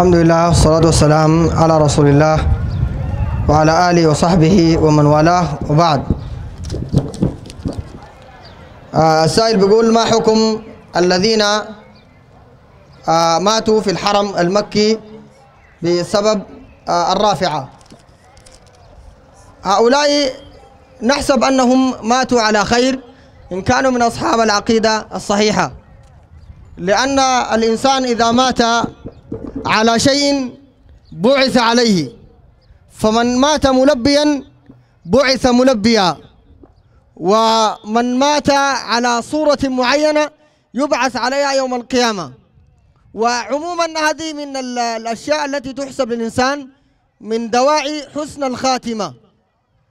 الحمد لله والصلاة والسلام على رسول الله وعلى آله وصحبه ومن والاه وبعد السائل بيقول ما حكم الذين ماتوا في الحرم المكي بسبب الرافعة هؤلاء نحسب أنهم ماتوا على خير إن كانوا من أصحاب العقيدة الصحيحة لأن الإنسان إذا مات على شيء بعث عليه. فمن مات ملبيا بعث ملبيا. ومن مات على صورة معينة يبعث عليها يوم القيامة. وعموما هذه من ال- الأشياء التي تحسب للإنسان من دواعي حسن الخاتمة.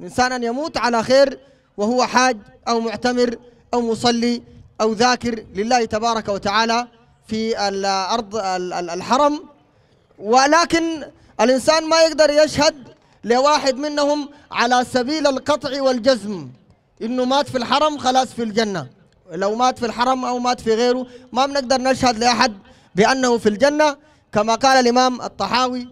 الإنسان أن يموت على خير وهو حاج أو معتمر أو مصلي أو ذاكر لله تبارك وتعالى في الأرض ال- ال- الحرم. ولكن الإنسان ما يقدر يشهد لواحد منهم على سبيل القطع والجزم. إنه مات في الحرم خلاص في الجنة. لو مات في الحرم أو مات في غيره ما بنقدر نشهد لأحد بأنه في الجنة. كما قال الإمام الطحاوي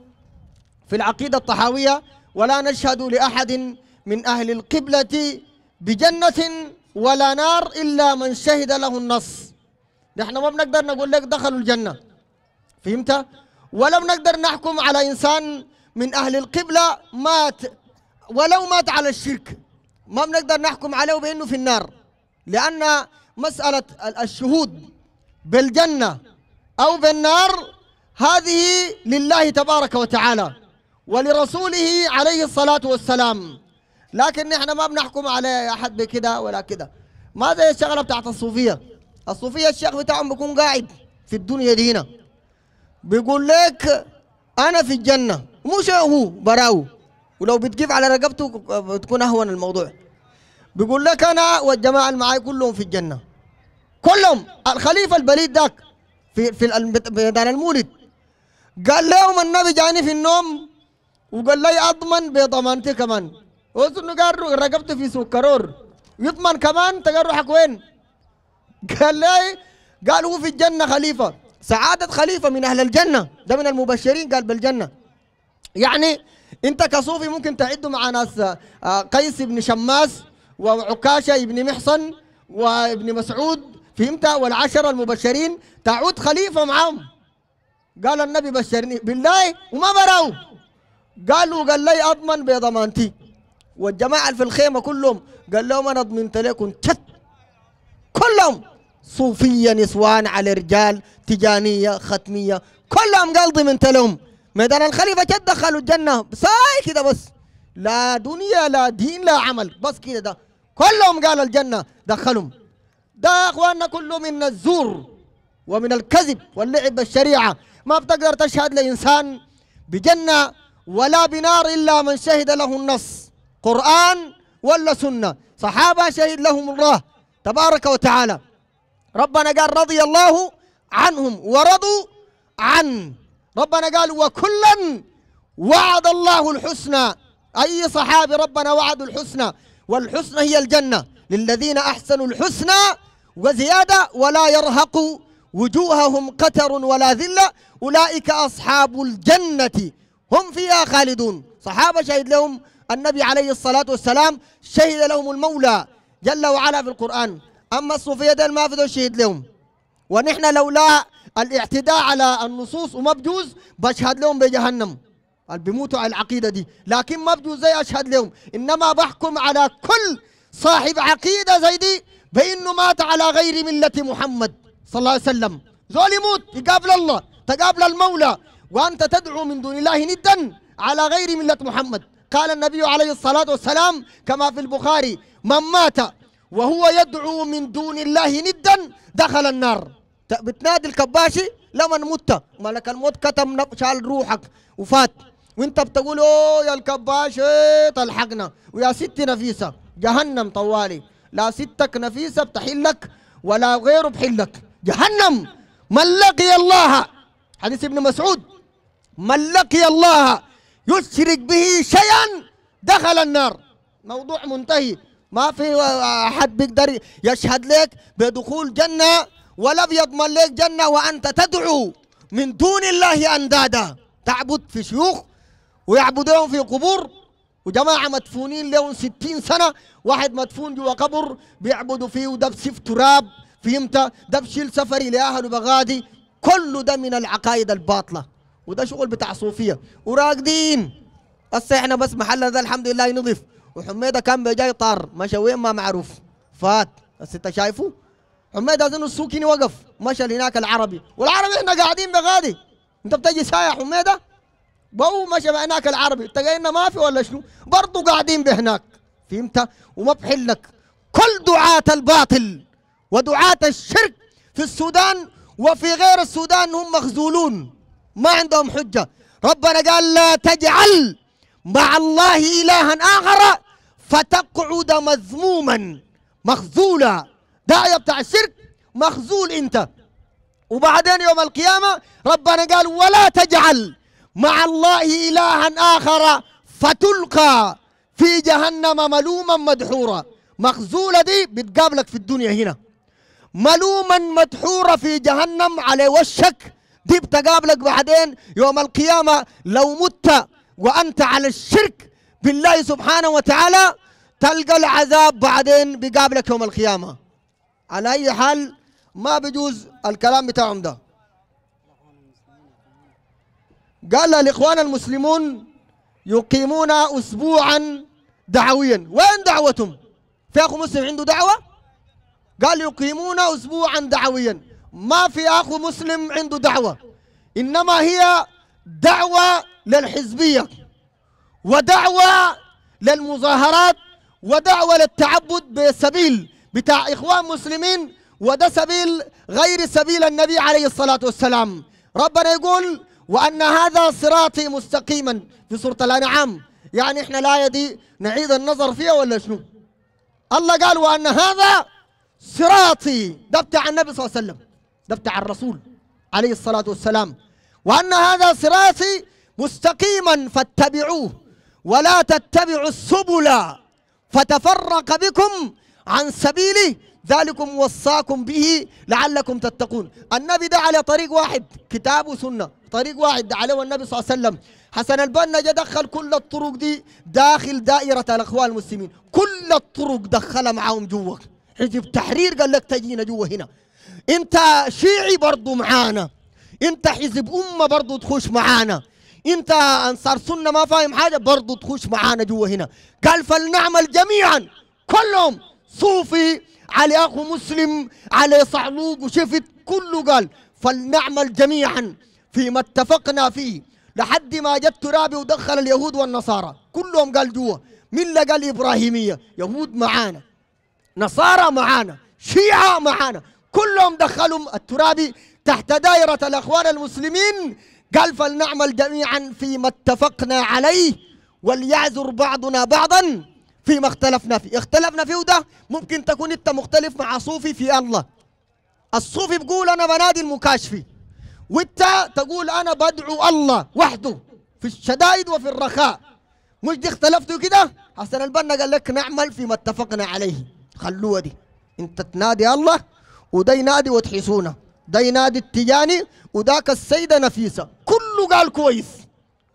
في العقيدة الطحاوية ولا نشهد لأحد من أهل القبلة بجنة ولا نار إلا من شهد له النص. نحن ما بنقدر نقول لك دخلوا الجنة. فهمت؟ ولا بنقدر نحكم على إنسان من أهل القبلة مات ولو مات على الشرك. ما بنقدر نحكم عليه بأنه في النار. لأن مسألة ال- الشهود بالجنة أو بالنار هذه لله تبارك وتعالى ولرسوله عليه الصلاة والسلام. لكن نحن ما بنحكم على أحد بكده ولا كده. ما زي الشغلة بتاعت الصوفية. الصوفية الشيخ بتاعهم بيكون قاعد في الدنيا دي هنا بيقول لك أنا في الجنة مش هو براو. ولو بتجيب على رقبته بتكون أهون الموضوع. بيقول لك أنا والجماعة اللي معاي كلهم في الجنة. كلهم الخليفة البليد ذاك في في ميدان المولد. قال لهم النبي جاني في النوم وقال لي أضمن بضمانتي كمان. وصلوا قال رقبته في سكرور يضمن كمان تقال روحك وين؟ قال لي قال هو في الجنة خليفة. سعادة خليفة من أهل الجنة. ده من المبشرين قال بالجنة. يعني أنت كصوفي ممكن تعده مع ناس آه، قيس بن شماس وعكاشة بن محصن وابن مسعود فهمت؟ والعشرة المبشرين تعود خليفة معاهم. قال النبي بشرني. بالله وما براو قالوا قال لي أضمن بضمانتي والجماعة اللي في الخيمة كلهم قال لهم أنا ضمنت لكم كلهم. صوفية نسوان على رجال تجانية ختمية. كلهم قال ضمنت لهم ميدان الخليفة جد دخلوا الجنة. ساي كده بس. لا دنيا لا دين لا عمل. بس كده ده. كلهم قال الجنة. دخلهم. ده أخواننا كله من الزور ومن الكذب واللعب بالشريعة. ما بتقدر تشهد لإنسان بجنة ولا بنار إلا من شهد له النص. قرآن ولا سنة. صحابة شهد لهم الله تبارك وتعالى. ربنا قال رضي الله عنهم ورضوا عن. ربنا قال وكلا وعد الله الحسنى. أي صحابي ربنا وعدوا الحسنى. والحسنى هي الجنة. للذين أحسنوا الحسنى وزيادة ولا يرهق وجوههم قتر ولا ذلة. أولئك أصحاب الجنة. هم فيها خالدون. صحابة شهد لهم النبي عليه الصلاة والسلام شهد لهم المولى جل وعلا في القرآن. أما الصوفية دول ما في دول شهد لهم ونحن لولا الاعتداء على النصوص وما بجوز بشهد لهم بجهنم. اللي بيموتوا على العقيدة دي. لكن ما بجوز زي أشهد لهم. إنما بحكم على كل صاحب عقيدة زي دي بأنه مات على غير ملة محمد صلى الله عليه وسلم. زول يموت يقابل الله تقابل المولى. وأنت تدعو من دون الله ندا على غير ملة محمد. قال النبي عليه الصلاة والسلام كما في البخاري من مات وهو يدعو من دون الله ندا دخل النار. بتنادي الكباشي لمن مت؟ ملك الموت كتم شال روحك وفات. وانت بتقول أوه يا الكباش إيه تلحقنا. ويا ستي نفيسة جهنم طوالي. لا ستك نفيسة بتحلك ولا غيره بحلك جهنم! من لقي الله حديث ابن مسعود. من لقي الله يشرك به شيئا دخل النار. موضوع منتهي. ما في أحد بيقدر يشهد لك بدخول جنة ولا بيضمن لك جنة وأنت تدعو من دون الله أندادا. تعبد في شيوخ ويعبدون في قبور. وجماعة مدفونين لهم ستين سنة. واحد مدفون جوا قبر بيعبدوا فيه وده بسف تراب. فهمت؟ بشيل سفري لأهله بغادي. كل ده من العقائد الباطلة. وده شغل بتاع صوفية. وراقدين. هسه إحنا بس محلنا ده الحمد لله نضيف. وحميدة كان بيجاي طار. مشى وين؟ ما معروف. فات. بس انت شايفه؟ حميدة اظن السوكيني وقف. مشى هناك العربي. والعربي إحنا قاعدين بغادي. انت بتجي سايح حميدة؟ بو مشى هناك العربي. تلقينا ما في ولا شنو؟ برضو قاعدين بهناك. فهمت؟ وما بحلك كل دعاة الباطل ودعاة الشرك في السودان وفي غير السودان هم مخزولون ما عندهم حجة. ربنا قال لا تجعل مع الله إلها آخر. فتقعد مذموما. مخذولا. داعية بتاع الشرك. مخذول انت. وبعدين يوم القيامة ربنا قال ولا تجعل مع الله إلها آخر فتلقى في جهنم ملوما مدحورا. مخزولة دي بتقابلك في الدنيا هنا. ملوما مدحورا في جهنم على وشك. دي بتقابلك بعدين يوم القيامة لو مت وأنت على الشرك بالله سبحانه وتعالى تلقى العذاب بعدين بيقابلك يوم القيامة. على أي حال ما بيجوز الكلام بتاعهم ده. قال الإخوان المسلمون يقيمون أسبوعا دعويا. وين دعوتهم؟ في أخو مسلم عنده دعوة؟ قال يقيمون أسبوعا دعويا. ما في أخو مسلم عنده دعوة. إنما هي دعوة للحزبية. ودعوة للمظاهرات ودعوة للتعبد بسبيل بتاع إخوان مسلمين وده سبيل غير سبيل النبي عليه الصلاة والسلام. ربنا يقول وأن هذا صراطي مستقيما. في سورة الأنعام. يعني إحنا الآية دي نعيد النظر فيها ولا شنو؟ الله قال وأن هذا صراطي. ده بتاع النبي صلى الله عليه وسلم. ده بتاع الرسول عليه الصلاة والسلام. وأن هذا صراطي مستقيما فاتبعوه. ولا تتبعوا السبل فتفرق بكم عن سبيله. ذلكم وصاكم به لعلكم تتقون. النبي ده على طريق واحد كتاب وسنة. طريق واحد عليه النبي صلى الله عليه وسلم. حسن البنا دخل كل الطرق دي داخل دائرة الأخوان المسلمين. كل الطرق دخلها معاهم جوا. حزب تحرير قال لك تجينا جوا هنا. انت شيعي برضو معانا. انت حزب أمة برضو تخش معانا. انت انصار سنة ما فاهم حاجة برضو تخش معانا جوا هنا. قال فلنعمل جميعا كلهم صوفي على أخو مسلم على صعلوق وشفت كله قال فلنعمل جميعا فيما اتفقنا فيه. لحد ما جت ترابي ودخل اليهود والنصارى كلهم قال جوا. اللي قال إبراهيمية؟ يهود معانا نصارى معانا شيعة معانا. كلهم دخلوا الترابي تحت دائرة الأخوان المسلمين قال فلنعمل جميعا فيما اتفقنا عليه وليعذر بعضنا بعضا فيما اختلفنا فيه. اختلفنا فيه ده ممكن تكون انت مختلف مع صوفي في الله. الصوفي بيقول أنا بنادي المكاشفي وانت تقول أنا بدعو الله وحده في الشدائد وفي الرخاء. مش دي اختلفتوا كده؟ حسن البنا قال لك نعمل فيما اتفقنا عليه. خلوها دي. انت تنادي الله وده ينادي وتحسونا ده ينادي التجاني وذاك السيدة نفيسة. كله قال كويس.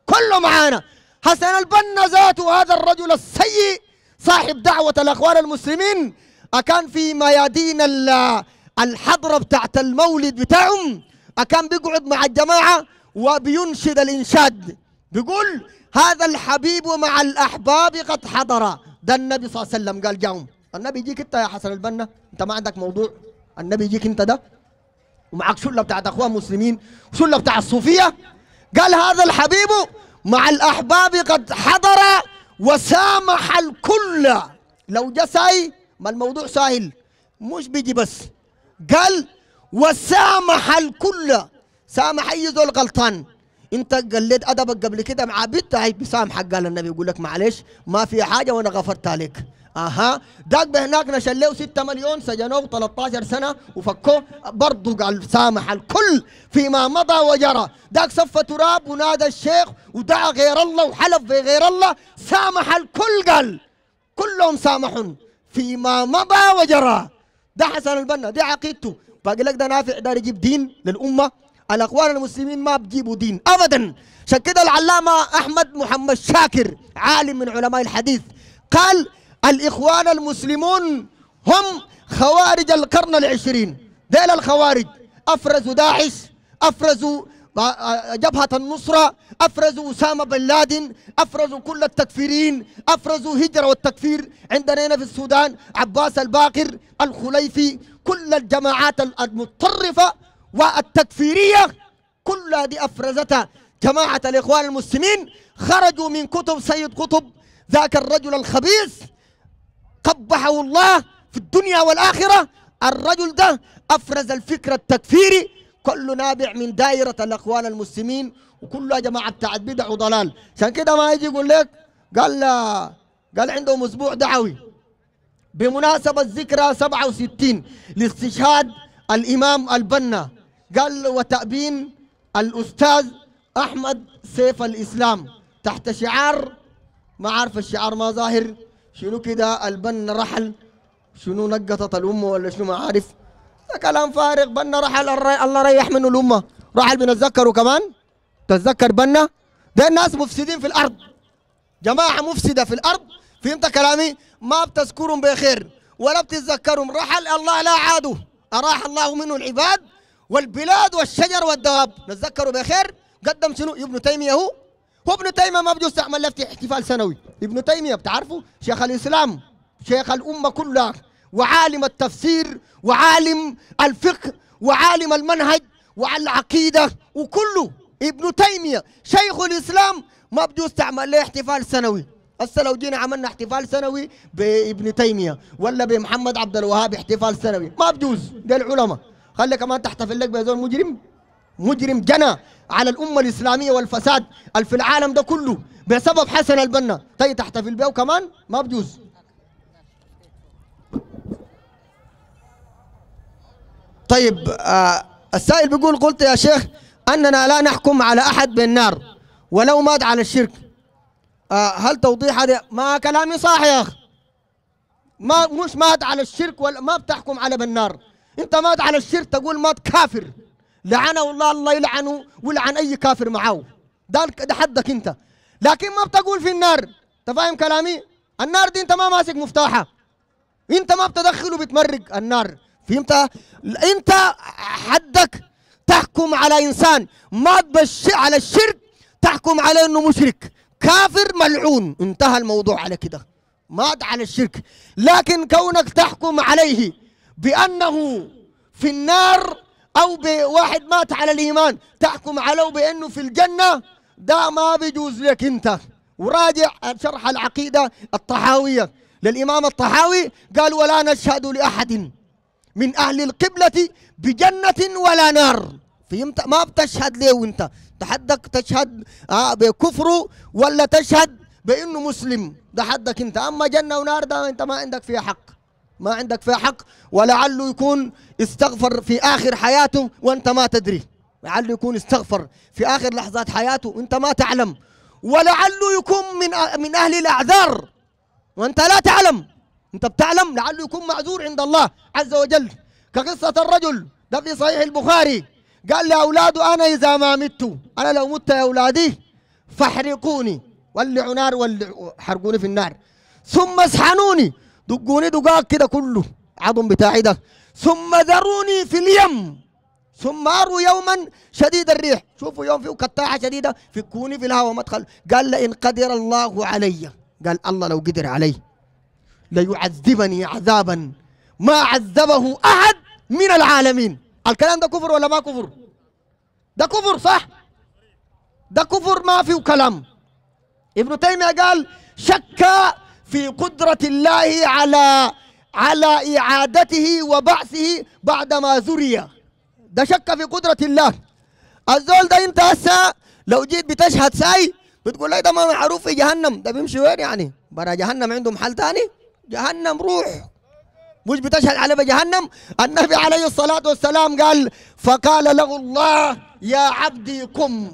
كله معانا. حسن البنا ذاته هذا الرجل السيء صاحب دعوة الأخوان المسلمين. أكان في ميادين ال- الحضرة بتاعت المولد بتاعهم. أكان بيقعد مع الجماعة وبينشد الإنشاد. بيقول هذا الحبيب مع الأحباب قد حضر. ده النبي صلى الله عليه وسلم قال جاهم. النبي يجيك انت يا حسن البنا؟ انت ما عندك موضوع. النبي يجيك انت ده؟ ومعك شلة بتاعت أخوان مسلمين وشله بتاع الصوفية. قال هذا الحبيب مع الأحباب قد حضر وسامح الكل. لو جا ساي ما الموضوع سهل مش بيجي بس. قال وسامح الكل. سامح أي زول غلطان. انت قلت أدبك قبل كده مع بنت هي بيسامحك قال النبي يقول لك معلش ما في حاجة وأنا غفرت عليك. آها. داك بهناك نشلوه 6 مليون سجنوه 13 سنة. وفكوه برضه قال سامح الكل فيما مضى وجرى. داك صف تراب ونادى الشيخ ودعا غير الله وحلف بغير الله. سامح الكل قال كلهم سامحون فيما مضى وجرى. ده حسن البنا دي عقيدته. باقي لك ده نافع دار يجيب دين للأمة. الأخوان المسلمين ما بجيبوا دين ابدا. عشان كده العلامة أحمد محمد شاكر عالم من علماء الحديث قال الإخوان المسلمون هم خوارج القرن العشرين. ذيل الخوارج. أفرزوا داعش أفرزوا جبهة النصرة أفرزوا أسامة بن لادن أفرزوا كل التكفيرين أفرزوا هجرة والتكفير عندنا هنا في السودان. عباس الباقر الخليفي كل الجماعات المتطرفة والتكفيرية كل هذه أفرزتها. جماعة الإخوان المسلمين خرجوا من كتب سيد قطب ذاك الرجل الخبيث قبحه الله في الدنيا والآخرة. الرجل ده أفرز الفكر التكفيري. كله نابع من دائرة الأخوان المسلمين. وكلها جماعة بتاعت بدع وضلال. عشان كده ما يجي يقول لك قال قال عندهم أسبوع دعوي. بمناسبة ذكرى 67 لاستشهاد الإمام البنا قال وتأبين الأستاذ أحمد سيف الإسلام تحت شعار. ما عارف الشعار ما ظاهر. شنو كده؟ البنا رحل. شنو نقطت الأمة ولا شنو؟ ما عارف. كلام فارغ. بنا رحل الله ريح منه الأمة. رحل بنتذكروا كمان. تتذكر بنا ده الناس مفسدين في الأرض. جماعة مفسدة في الأرض. فهمت كلامي؟ ما بتذكرهم بخير ولا بتتذكرهم. رحل الله لا عادوا أراح الله منه العباد والبلاد والشجر والدواب. نتذكروا بخير. قدم شنو؟ ابن تيمية هو. هو ابن تيمية ما بجوز تعمل له احتفال سنوي. ابن تيمية بتعرفوا؟ شيخ الإسلام شيخ الأمة كلها وعالم التفسير وعالم الفقه وعالم المنهج والعقيدة وكله. ابن تيمية شيخ الإسلام ما بجوز تعمل له احتفال سنوي؟ هسه لو جينا عملنا احتفال سنوي بابن تيمية ولا بمحمد عبد الوهاب احتفال سنوي. ما بجوز ده العلماء. خلي كمان تحتفل لك بهذول مجرم مجرم جنى على الأمة الإسلامية والفساد اللي في العالم ده كله بسبب حسن البنا. تيجي تحتفل به كمان؟ ما بجوز. طيب آه السائل بيقول قلت يا شيخ أننا لا نحكم على أحد بالنار ولو مات على الشرك. آه هل توضيح هذا؟ ما كلامي صح يا أخي. ما مش مات على الشرك ولا ما بتحكم على بالنار. أنت مات على الشرك تقول مات كافر. لعنه الله الله يلعنه ويلعن أي كافر معه. ده ده حدك أنت. لكن ما بتقول في النار. أنت فاهم كلامي؟ النار دي أنت ما ماسك مفتاحها. أنت ما بتدخله بتمرق النار. فهمت؟ أنت حدك تحكم على إنسان. مات على الشرك تحكم عليه إنه مشرك. كافر ملعون. انتهى الموضوع على كده. مات على الشرك. لكن كونك تحكم عليه بأنه في النار أو بواحد مات على الإيمان تحكم عليه بأنه في الجنة ده ما بيجوز لك أنت. وراجع شرح العقيدة الطحاوية. للإمام الطحاوي قال ولا نشهد لأحد من أهل القبلة بجنة ولا نار. فهمت؟ ما بتشهد ليه وأنت؟ تحدك تشهد آه بكفره ولا تشهد بأنه مسلم؟ ده حدك أنت. أما جنة ونار ده أنت ما عندك فيها حق. ما عندك فيها حق. ولعله يكون استغفر في آخر حياته وأنت ما تدري. لعله يكون استغفر في آخر لحظات حياته وأنت ما تعلم. ولعله يكون من من أهل الأعذار. وأنت لا تعلم. أنت بتعلم. لعله يكون معذور عند الله عز وجل. كقصة الرجل. ده في صحيح البخاري. قال لاولاده أنا إذا ما مت أنا لو مت يا أولادي فاحرقوني. ولعوا نار ولعوا حرقوني في النار. ثم اسحنوني. دقوني دقاق كده كله. عظم بتاعي ده. ثم ذروني في اليم. ثم أروا يوما شديد الريح. شوفوا يوم فيه قطاعة شديدة فكوني في الهواء مدخل. قال لئن قدر الله علي. قال الله لو قدر علي ليعذبني عذابا. ما عذبه أحد من العالمين. الكلام ده كفر ولا ما كفر؟ ده كفر صح؟ ده كفر ما فيه كلام. ابن تيمية قال شك في قدرة الله على على إعادته وبعثه بعدما ذري ده شك في قدرة الله. الزول ده انت هسه لو جيت بتشهد ساي بتقول لي ده ما معروف في جهنم. ده بيمشي وين يعني؟ برا جهنم عنده محل تاني؟ جهنم روح. مش بتشهد عليه بجهنم؟ النبي عليه الصلاة والسلام قال فقال له الله يا عبدي قم.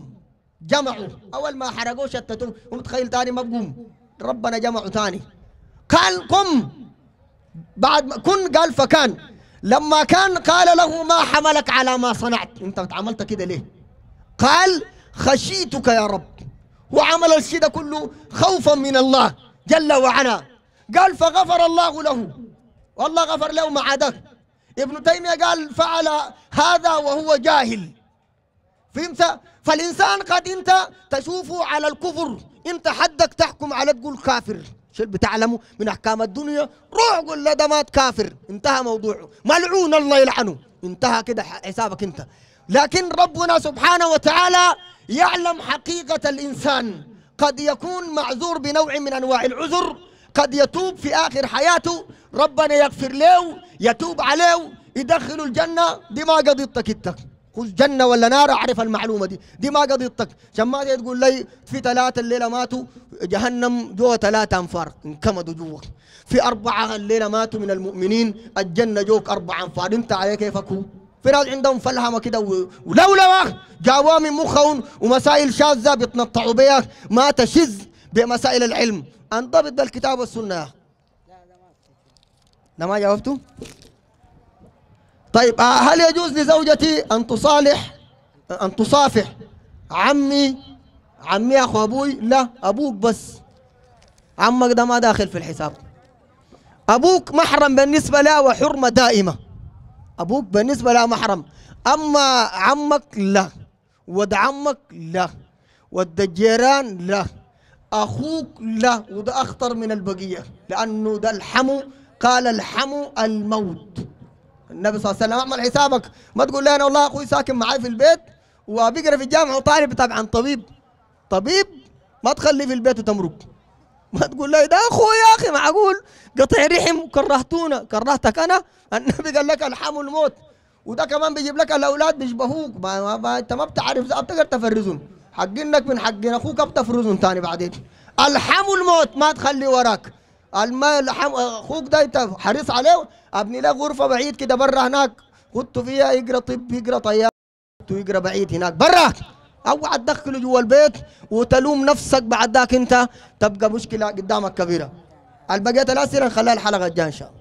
جمعوا. أول ما حرقوه شتتوا ومتخيل تاني ما بقوم. ربنا جمعوا تاني. قال قم. بعد ما كن قال فكان. لما كان قال له ما حملك على ما صنعت. انت عملت كده ليه؟ قال خشيتك يا رب. وعمل الشيء ده كله خوفا من الله جل وعلا. قال فغفر الله له. والله غفر له مع ده ابن تيمية قال فعل هذا وهو جاهل. فهمت؟ فالإنسان قد أنت تشوفه على الكفر. أنت حدك تحكم على تقول كافر. شو بتعلمه من أحكام الدنيا. روح قول له ده مات كافر. انتهى موضوعه. ملعون الله يلعنه. انتهى كده حسابك أنت. لكن ربنا سبحانه وتعالى يعلم حقيقة الإنسان. قد يكون معذور بنوع من أنواع العذر. قد يتوب في آخر حياته. ربنا يغفر له يتوب عليه يدخل الجنة. دي ما قضيتك انت جنة ولا نار؟ أعرف المعلومة دي. دي ما قضيتك عشان ما تقول لي في ثلاثة الليلة ماتوا جهنم جوا ثلاثة أنفار انكمدوا جوا. في أربعة الليلة ماتوا من المؤمنين الجنة جوك أربعة أنفار. انت على كيفك هو؟ في ناس عندهم فلهمة كده ولولا جاوا من مخهم ومسائل شاذة بيتنطعوا بها ما تشذ بمسائل العلم. انضبط بالكتاب والسنة. لا ما جاوبتوا؟ طيب هل يجوز لزوجتي أن تصالح أن تصافح عمي عمي أخو أبوي؟ لا أبوك بس. عمك ده ما داخل في الحساب. أبوك محرم بالنسبة له وحرمة دائمة. أبوك بالنسبة له محرم. أما عمك لا. ود عمك لا. ود الجيران لا. أخوك لا. وده أخطر من البقية لأنه ده الحمو قال الحمو الموت. النبي صلى الله عليه وسلم أعمل حسابك. ما تقول لي أنا والله أخوي ساكن معي في البيت وبيقرأ في الجامعة وطالب طبعا طبيب. طبيب ما تخليه في البيت وتمرق. ما تقول لي ده أخوي يا أخي معقول؟ قطع رحم كرهتونا كرهتك أنا؟ النبي قال لك ألحموا الموت. وده كمان بيجيب لك الأولاد بيشبهوك. ما, ما, ما أنت ما بتعرف بتقدر تفرزهم. حقينك من حقين أخوك بتفرزهم ثاني بعدين. ألحموا الموت ما تخلي وراك. الماء لحم أخوك ده انت حريص عليه؟ ابني له غرفة بعيد كده برا هناك. خدته فيها يقرا طب يقرا طيار ويقرا بعيد هناك. برا! اوعى تدخله جوا البيت وتلوم نفسك بعد ذاك انت. تبقى مشكلة قدامك كبيرة. البقية الأسئلة نخليها الحلقة الجاية إن شاء الله.